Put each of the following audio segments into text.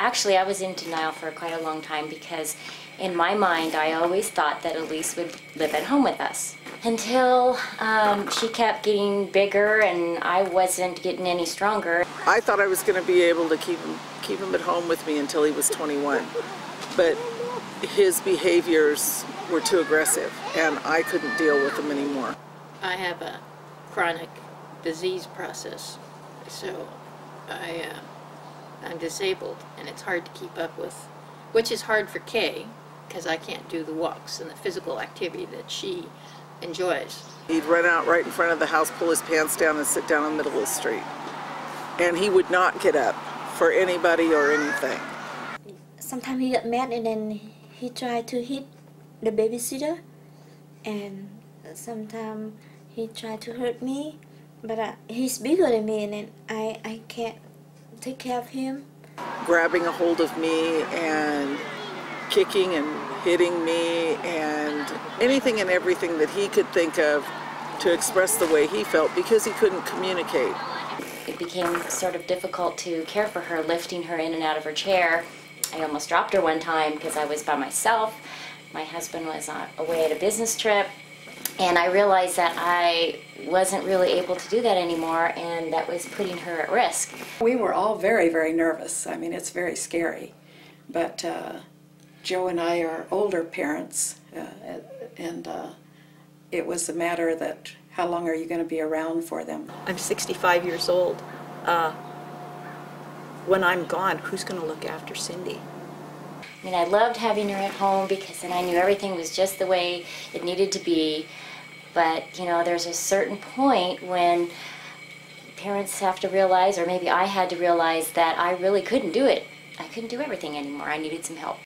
Actually, I was in denial for quite a long time because in my mind, I always thought that Elise would live at home with us. Until um, she kept getting bigger and I wasn't getting any stronger. I thought I was going to be able to keep him, keep him at home with me until he was 21. But his behaviors were too aggressive and I couldn't deal with them anymore. I have a chronic disease process, so I, uh, I'm disabled and it's hard to keep up with, which is hard for Kay because I can't do the walks and the physical activity that she enjoys. He'd run out right in front of the house, pull his pants down, and sit down in the middle of the street. And he would not get up for anybody or anything. Sometimes he got mad and then he tried to hit the babysitter, and sometimes he tried to hurt me. But uh, he's bigger than me, and then I I can't take care of him. Grabbing a hold of me and kicking and hitting me and anything and everything that he could think of to express the way he felt because he couldn't communicate. It became sort of difficult to care for her, lifting her in and out of her chair. I almost dropped her one time because I was by myself. My husband was uh, away at a business trip. And I realized that I wasn't really able to do that anymore, and that was putting her at risk. We were all very, very nervous. I mean, it's very scary. But uh, Joe and I are older parents, uh, and uh, it was a matter that how long are you going to be around for them? I'm 65 years old. Uh, when I'm gone, who's going to look after Cindy? I mean, I loved having her at home because then I knew everything was just the way it needed to be. But, you know, there's a certain point when parents have to realize, or maybe I had to realize, that I really couldn't do it. I couldn't do everything anymore. I needed some help.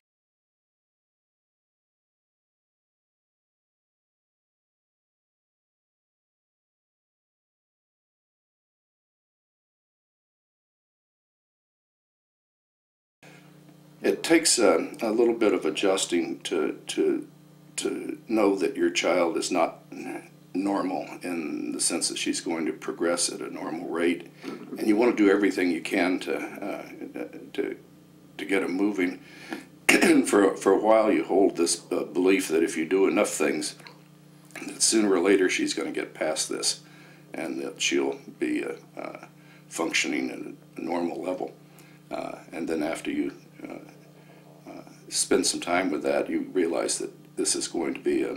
It takes a, a little bit of adjusting to, to, to know that your child is not normal in the sense that she's going to progress at a normal rate, and you want to do everything you can to uh, to to get them moving. For for a while, you hold this uh, belief that if you do enough things, that sooner or later she's going to get past this, and that she'll be uh, uh, functioning at a normal level. Uh, and then after you uh, spend some time with that, you realize that this is going to be a,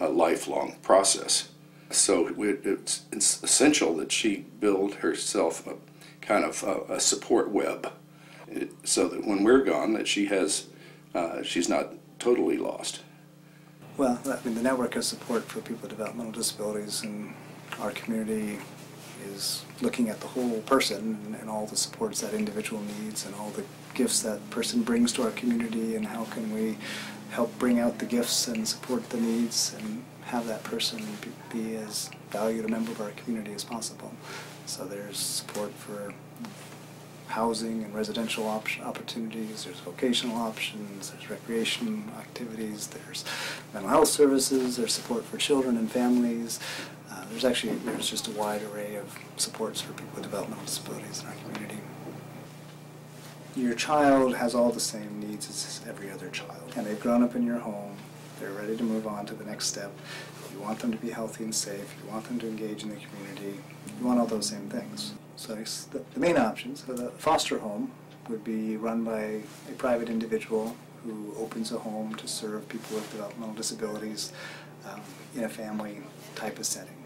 a lifelong process. So it's, it's, essential that she build herself a kind of a, a support web, so that when we're gone, that she has, uh, she's not totally lost. Well, I mean, the network of support for people with developmental disabilities in our community is looking at the whole person and, and all the supports that individual needs and all the gifts that person brings to our community and how can we help bring out the gifts and support the needs and have that person be, be as valued a member of our community as possible. So there's support for housing and residential op opportunities, there's vocational options, there's recreation activities, there's mental health services, there's support for children and families. Uh, there's actually, there's just a wide array of supports for people with developmental disabilities in our community. Your child has all the same needs as every other child, and they've grown up in your home, they're ready to move on to the next step. You want them to be healthy and safe, you want them to engage in the community, you want all those same things. So the, main options the foster home would be run by a private individual who opens a home to serve people with developmental disabilities um, in a family type of setting.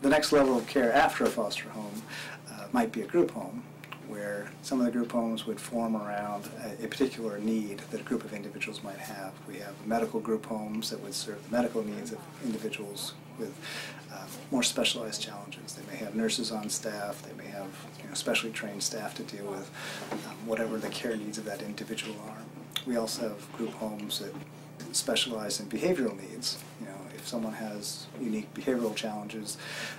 The next level of care after a foster home uh, might be a group home where some of the group homes would form around a, a, particular need that a group of individuals might have. We have medical group homes that would serve the medical needs of individuals with uh, more specialized challenges. They may have nurses on staff, they may have you know, specially trained staff to deal with um, whatever the care needs of that individual are. We also have group homes that specialize in behavioral needs. You know, if someone has unique behavioral challenges,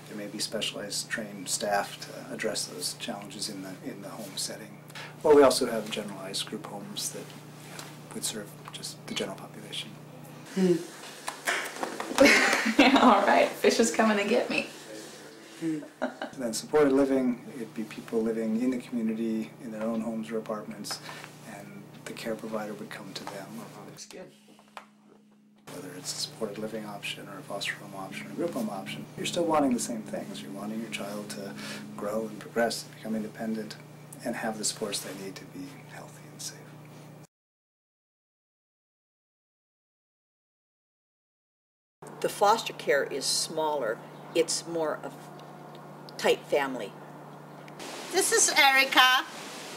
there may be specialized trained staff to address those challenges in the in the home setting. Or we also have generalized group homes that you know, would serve just the general population. Hmm. All right, fish is coming to get me. and then supported living, it'd be people living in the community in their own homes or apartments and the care provider would come to them. That's good. Whether it's a supported living option or a foster home option or a group home option, you're still wanting the same things. You're wanting your child to grow and progress, become independent, and have the supports they need to be healthy and safe. The foster care is smaller, it's more of tight family. This is Erica,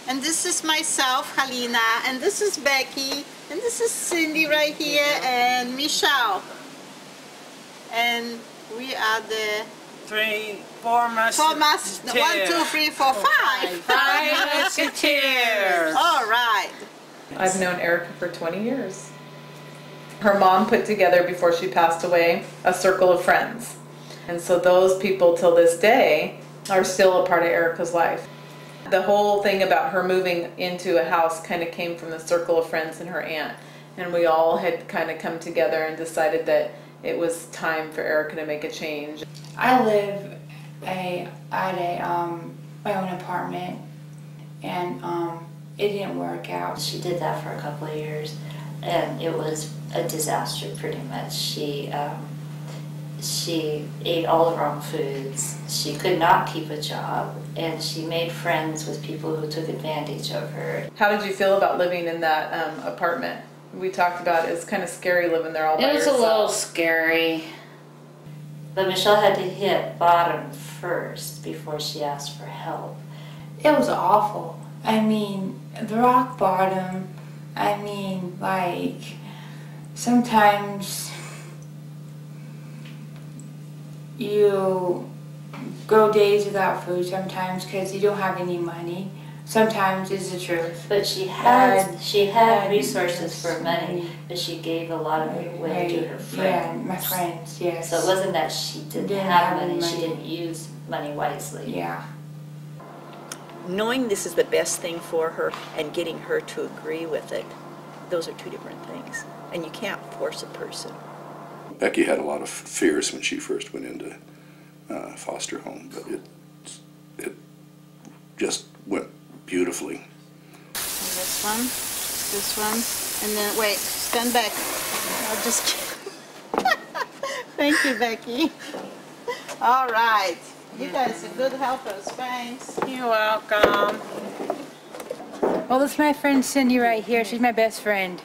and this is myself, Halina, and this is Becky, and this is Cindy right here, and Michelle. And we are the Three, four four musketeers. mas- one, two, three, four, five. Five musketeers. All right. I've known Erica for 20 years. Her mom put together, before she passed away, a circle of friends. And so those people till this day are still a part of Erica's life. The whole thing about her moving into a house kind of came from the circle of friends and her aunt. And we all had kind of come together and decided that it was time for Erica to make a change. I live a at a um my own apartment, and um it didn't work out. She did that for a couple of years, and it was a disaster pretty much. She um, she ate all the wrong foods. She could not keep a job, and she made friends with people who took advantage of her. How did you feel about living in that um, apartment? We talked about it's kind of scary living there all by It was a little scary, but Michelle had to hit bottom first before she asked for help. It was awful. I mean, the rock bottom. I mean, like sometimes you go days without food. Sometimes because you don't have any money. Sometimes is the truth. But she had And- she had resources for money, but she gave a lot of it away to her friends. Yeah, my friends. Yes. So it wasn't that she didn't, Didn't have, have money, she didn't use money wisely. Yeah. Knowing this is the best thing for her and getting her to agree with it, those are two different things. And you can't force a person. Becky had a lot of fears when she first went into uh, foster home, but it it just went beautifully. This one, this one, and then wait, stand back. I'll just. Thank you, Becky. All right. You guys are good helpers. Thanks. You're welcome. Well, this is my friend Cindy right here. She's my best friend.